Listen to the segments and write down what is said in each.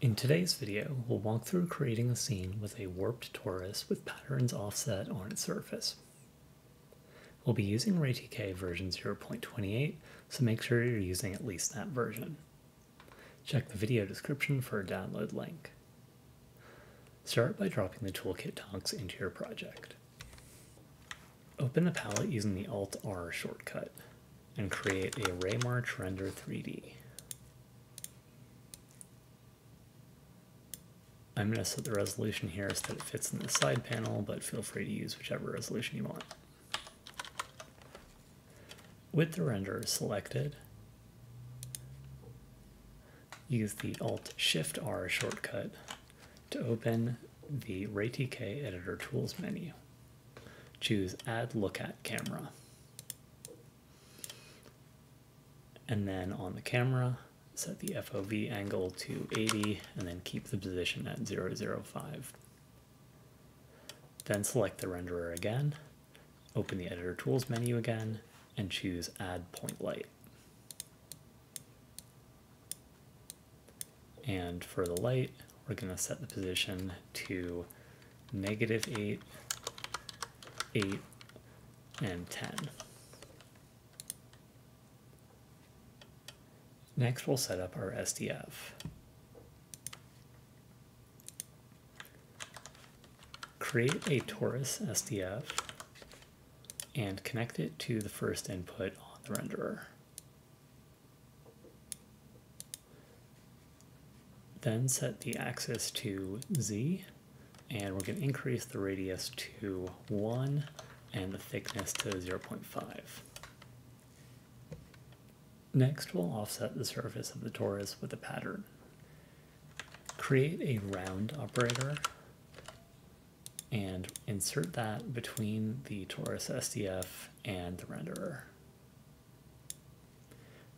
In today's video, we'll walk through creating a scene with a warped torus with patterns offset on its surface. We'll be using RayTK version 0.28, so make sure you're using at least that version. Check the video description for a download link. Start by dropping the toolkit tox into your project. Open the palette using the Alt-R shortcut and create a Raymarch Render 3D. I'm going to set the resolution here so that it fits in the side panel, but feel free to use whichever resolution you want. With the renderer selected, use the Alt-Shift-R shortcut to open the RayTK Editor Tools menu. Choose Add Look At Camera. And then on the camera, set the FOV angle to 80 and then keep the position at 005. Then select the renderer again, open the Editor Tools menu again, and choose Add Point Light. And for the light, we're going to set the position to negative 8, 8, and 10. Next, we'll set up our SDF. Create a torus SDF and connect it to the first input on the renderer. Then set the axis to Z, and we're going to increase the radius to 1 and the thickness to 0.5. Next, we'll offset the surface of the torus with a pattern. Create a round operator and insert that between the torus SDF and the renderer.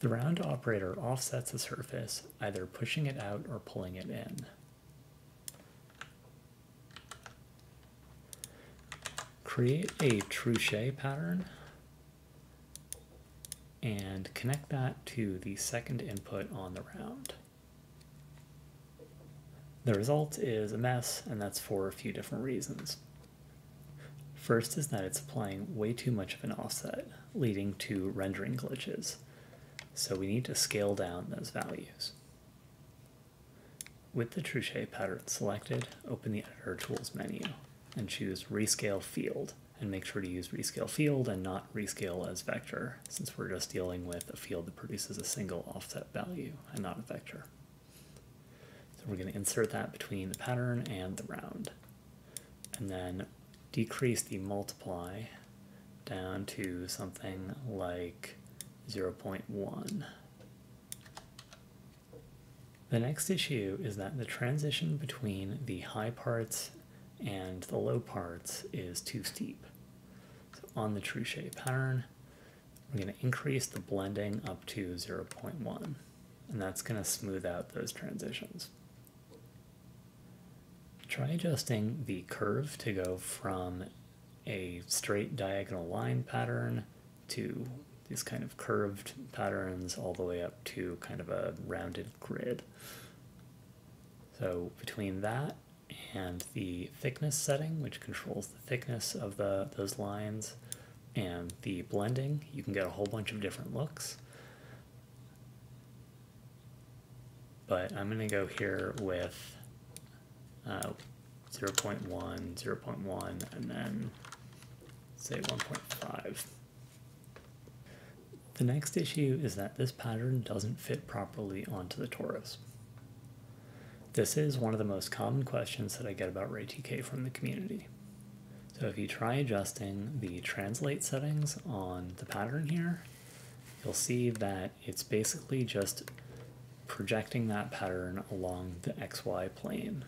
The round operator offsets the surface, either pushing it out or pulling it in. Create a Truchet pattern and connect that to the second input on the round. The result is a mess, and that's for a few different reasons. First is that it's applying way too much of an offset, leading to rendering glitches, so we need to scale down those values. With the Truchet pattern selected, open the Editor Tools menu and choose Rescale Field and make sure to use rescale field and not rescale as vector since we're just dealing with a field that produces a single offset value and not a vector. So we're going to insert that between the pattern and the round and then decrease the multiply down to something like 0.1. The next issue is that the transition between the high parts and the low parts is too steep. So on the true Truchet pattern, we're going to increase the blending up to 0.1, and that's going to smooth out those transitions. Try adjusting the curve to go from a straight diagonal line pattern to these kind of curved patterns all the way up to kind of a rounded grid. So between that and the thickness setting, which controls the thickness of the those lines, and the blending, you can get a whole bunch of different looks. But I'm going to go here with uh, 0 0.1, 0 0.1, and then say 1.5. The next issue is that this pattern doesn't fit properly onto the torus. This is one of the most common questions that I get about RayTK from the community. So if you try adjusting the translate settings on the pattern here, you'll see that it's basically just projecting that pattern along the XY plane.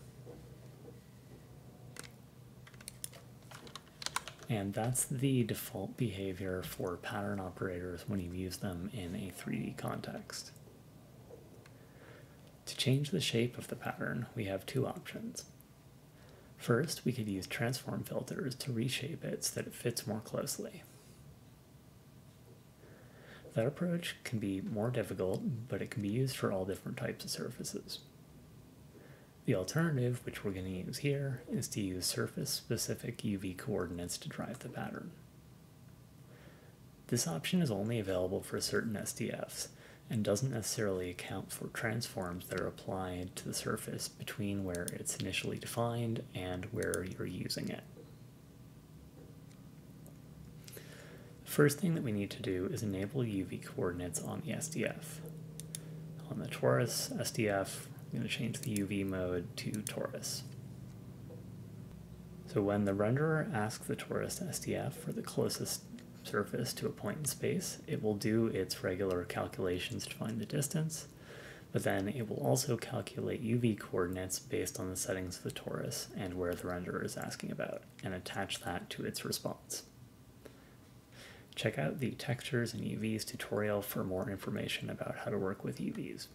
And that's the default behavior for pattern operators when you use them in a 3D context. To change the shape of the pattern, we have two options. First, we could use transform filters to reshape it so that it fits more closely. That approach can be more difficult, but it can be used for all different types of surfaces. The alternative, which we're going to use here, is to use surface-specific UV coordinates to drive the pattern. This option is only available for certain SDFs and doesn't necessarily account for transforms that are applied to the surface between where it's initially defined and where you're using it. The first thing that we need to do is enable UV coordinates on the SDF. On the torus SDF, I'm going to change the UV mode to torus. So when the renderer asks the torus SDF for the closest surface to a point in space, it will do its regular calculations to find the distance, but then it will also calculate UV coordinates based on the settings of the torus and where the renderer is asking about, and attach that to its response. Check out the Textures and UVs tutorial for more information about how to work with UVs.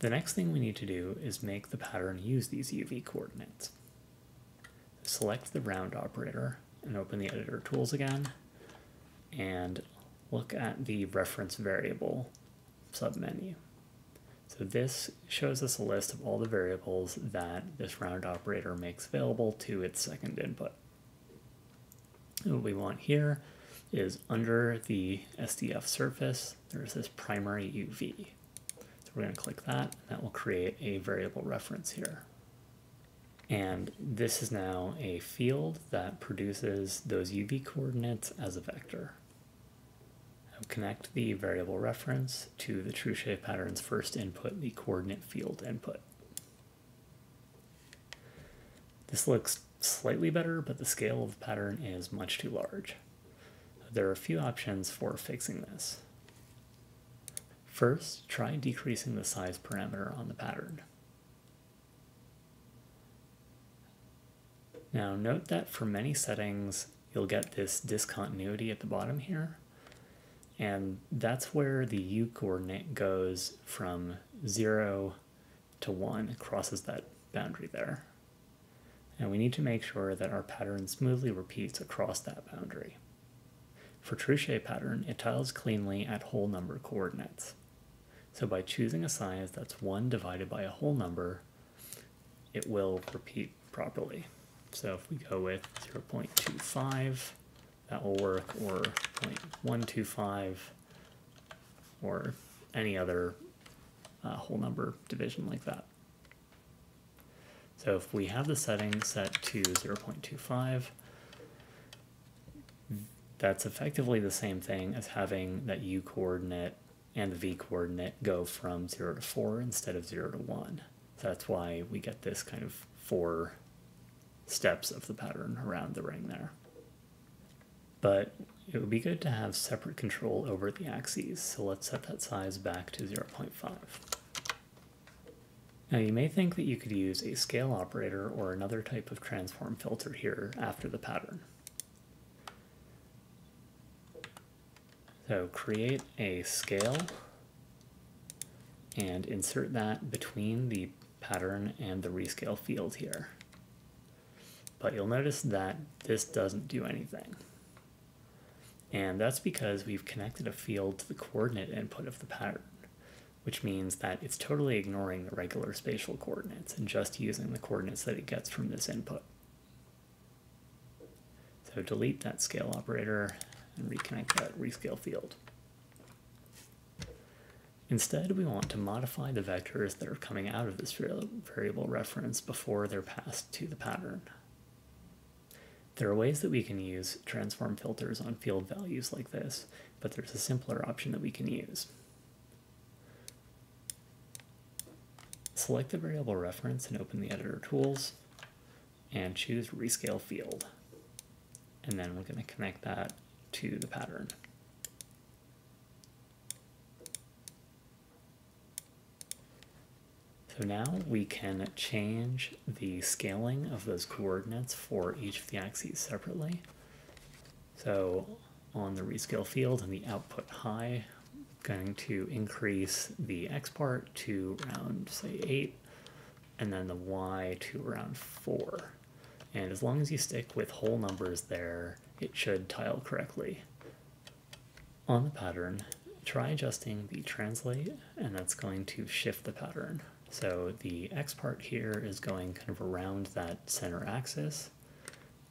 The next thing we need to do is make the pattern use these UV coordinates. Select the round operator and open the editor tools again and look at the reference variable submenu. So this shows us a list of all the variables that this round operator makes available to its second input. And what we want here is under the SDF surface, there's this primary UV. So we're going to click that, and that will create a variable reference here. And this is now a field that produces those UV coordinates as a vector. I'll connect the variable reference to the Truchet pattern's first input, the coordinate field input. This looks slightly better, but the scale of the pattern is much too large. There are a few options for fixing this. First, try decreasing the size parameter on the pattern. Now note that for many settings, you'll get this discontinuity at the bottom here. And that's where the u coordinate goes from 0 to 1, it crosses that boundary there. And we need to make sure that our pattern smoothly repeats across that boundary. For Truchet pattern, it tiles cleanly at whole number coordinates. So by choosing a size that's 1 divided by a whole number, it will repeat properly. So if we go with 0.25, that will work, or 0.125, or any other uh, whole number division like that. So if we have the setting set to 0.25, that's effectively the same thing as having that u coordinate and the v coordinate go from 0 to 4 instead of 0 to 1. So that's why we get this kind of four steps of the pattern around the ring there. But it would be good to have separate control over the axes, so let's set that size back to 0.5. Now you may think that you could use a scale operator or another type of transform filter here after the pattern. So create a scale and insert that between the pattern and the rescale field here. But you'll notice that this doesn't do anything. And that's because we've connected a field to the coordinate input of the pattern, which means that it's totally ignoring the regular spatial coordinates and just using the coordinates that it gets from this input. So delete that scale operator and reconnect that rescale field. Instead, we want to modify the vectors that are coming out of this variable reference before they're passed to the pattern. There are ways that we can use transform filters on field values like this, but there's a simpler option that we can use. Select the variable reference and open the editor tools and choose rescale field. And then we're going to connect that to the pattern. So now we can change the scaling of those coordinates for each of the axes separately. So on the rescale field and the output high, going to increase the x part to around say 8 and then the y to around 4. And as long as you stick with whole numbers there, it should tile correctly. On the pattern, try adjusting the translate and that's going to shift the pattern So the X part here is going kind of around that center axis,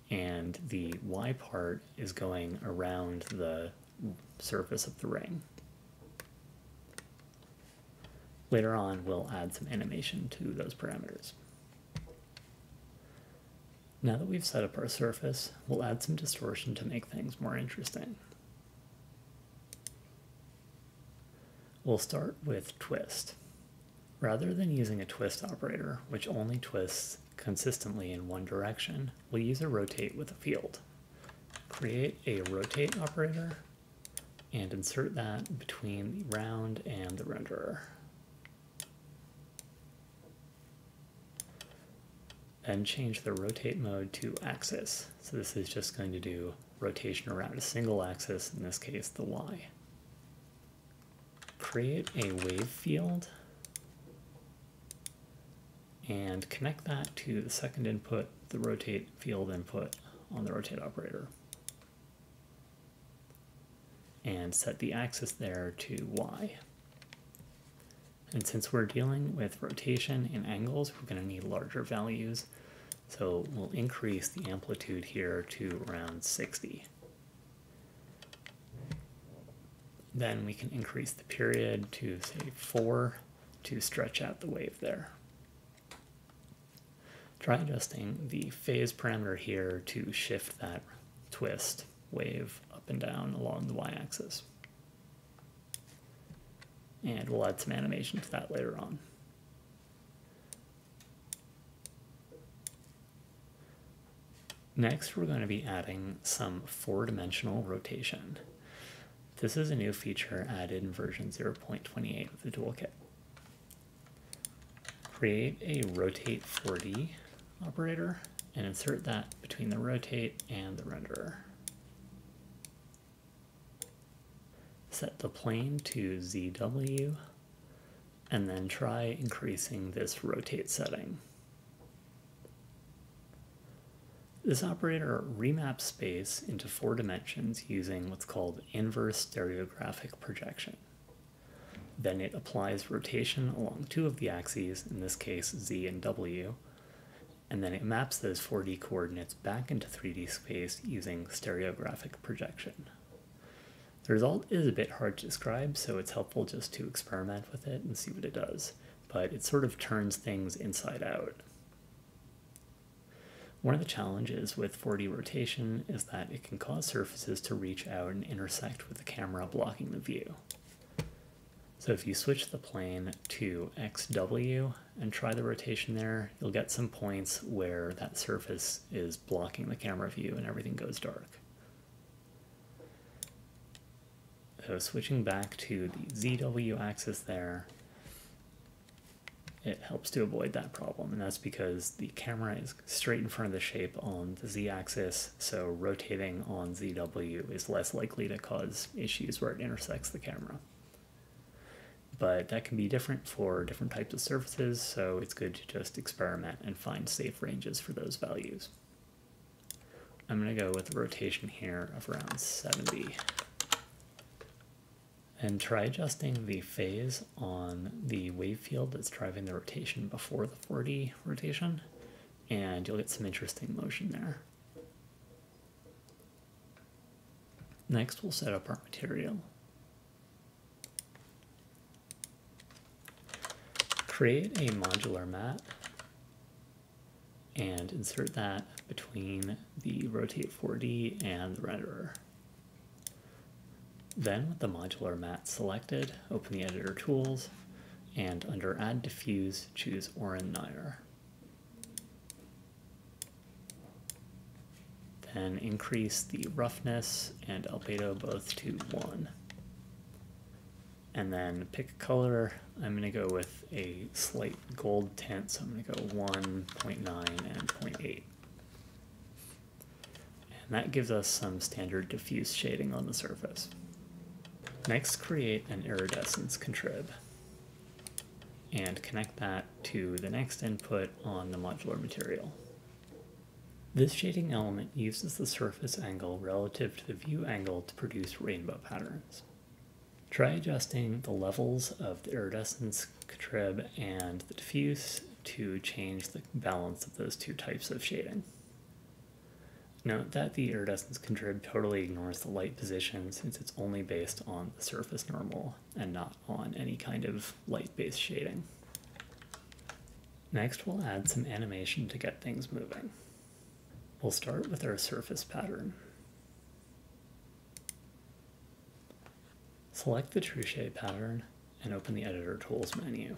and the Y part is going around the surface of the ring. Later on, we'll add some animation to those parameters. Now that we've set up our surface, we'll add some distortion to make things more interesting. We'll start with twist. Rather than using a twist operator, which only twists consistently in one direction, we'll use a rotate with a field. Create a rotate operator and insert that between the round and the renderer. Then change the rotate mode to axis. So this is just going to do rotation around a single axis, in this case the Y. Create a wave field and connect that to the second input, the rotate field input on the rotate operator. And set the axis there to Y. And since we're dealing with rotation and angles, we're going to need larger values. So we'll increase the amplitude here to around 60. Then we can increase the period to say 4 to stretch out the wave there. Try adjusting the phase parameter here to shift that twist wave up and down along the y-axis and we'll add some animation to that later on. Next, we're going to be adding some four-dimensional rotation. This is a new feature added in version 0.28 of the toolkit. Create a rotate 4D operator and insert that between the rotate and the renderer. set the plane to ZW, and then try increasing this rotate setting. This operator remaps space into four dimensions using what's called inverse stereographic projection. Then it applies rotation along two of the axes, in this case Z and W, and then it maps those 4D coordinates back into 3D space using stereographic projection. The result is a bit hard to describe, so it's helpful just to experiment with it and see what it does. But it sort of turns things inside out. One of the challenges with 4D rotation is that it can cause surfaces to reach out and intersect with the camera blocking the view. So if you switch the plane to XW and try the rotation there, you'll get some points where that surface is blocking the camera view and everything goes dark. So switching back to the ZW axis there, it helps to avoid that problem. And that's because the camera is straight in front of the shape on the Z axis. So rotating on ZW is less likely to cause issues where it intersects the camera. But that can be different for different types of surfaces. So it's good to just experiment and find safe ranges for those values. I'm going to go with a rotation here of around 70 and try adjusting the phase on the wave field that's driving the rotation before the 4D rotation, and you'll get some interesting motion there. Next, we'll set up our material. Create a modular mat and insert that between the rotate 4D and the renderer. Then with the modular mat selected, open the editor tools and under add diffuse, choose Oren Nayar. Then increase the roughness and albedo both to one. And then pick a color. I'm going to go with a slight gold tint, so I'm going to go 1.9 and 0.8. And that gives us some standard diffuse shading on the surface. Next, create an iridescence contrib and connect that to the next input on the modular material. This shading element uses the surface angle relative to the view angle to produce rainbow patterns. Try adjusting the levels of the iridescence contrib and the diffuse to change the balance of those two types of shading. Note that the iridescence contrib totally ignores the light position since it's only based on the surface normal and not on any kind of light-based shading. Next, we'll add some animation to get things moving. We'll start with our surface pattern. Select the Truchet pattern and open the Editor Tools menu.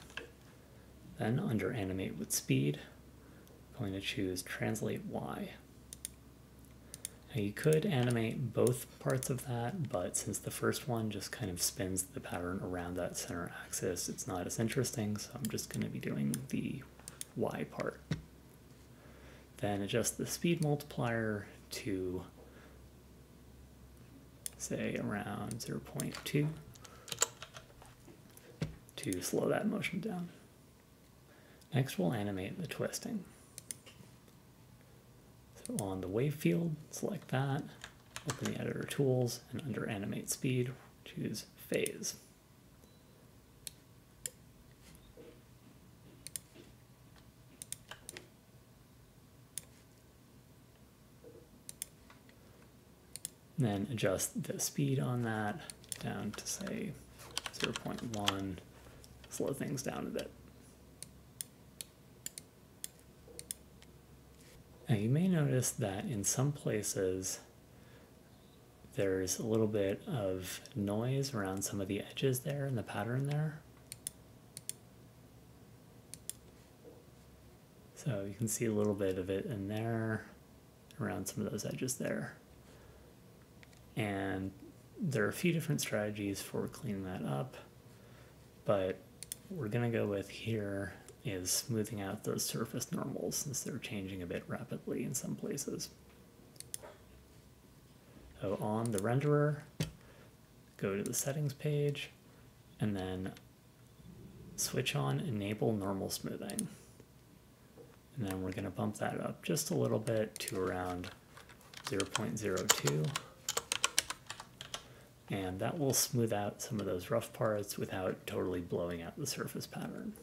Then under Animate with Speed, I'm going to choose Translate Y. Now you could animate both parts of that, but since the first one just kind of spins the pattern around that center axis, it's not as interesting, so I'm just going to be doing the Y part. Then adjust the speed multiplier to say around 0.2 to slow that motion down. Next we'll animate the twisting. So on the wave field, select that, open the editor tools, and under animate speed, choose phase. Then adjust the speed on that down to say 0.1, slow things down a bit. Now you may notice that in some places there's a little bit of noise around some of the edges there in the pattern there. So you can see a little bit of it in there around some of those edges there. And there are a few different strategies for cleaning that up, but we're going to go with here is smoothing out those surface normals since they're changing a bit rapidly in some places. So on the renderer, go to the settings page, and then switch on enable normal smoothing. And then we're going to bump that up just a little bit to around 0.02 and that will smooth out some of those rough parts without totally blowing out the surface pattern.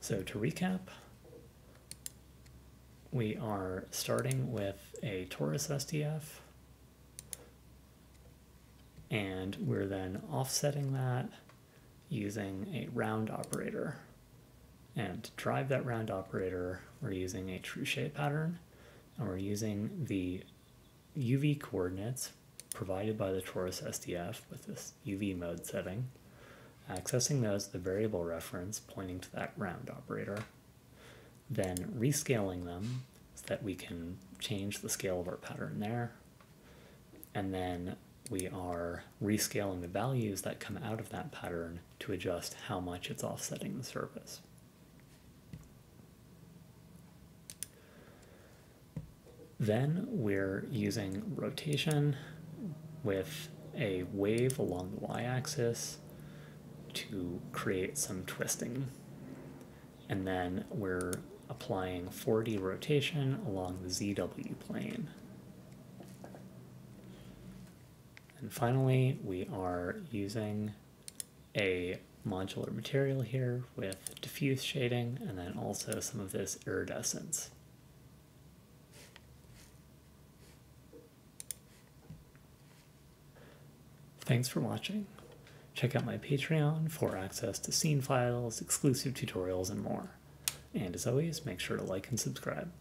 So to recap, we are starting with a torus SDF and we're then offsetting that using a round operator. And to drive that round operator, we're using a Truchet pattern and we're using the UV coordinates provided by the torus SDF with this UV mode setting, accessing those the variable reference pointing to that round operator, then rescaling them so that we can change the scale of our pattern there, and then we are rescaling the values that come out of that pattern to adjust how much it's offsetting the surface. Then we're using rotation with a wave along the y-axis to create some twisting. And then we're applying 4D rotation along the ZW plane. And finally, we are using a modular material here with diffuse shading and then also some of this iridescence. Thanks for watching. Check out my Patreon for access to scene files, exclusive tutorials, and more. And as always, make sure to like and subscribe.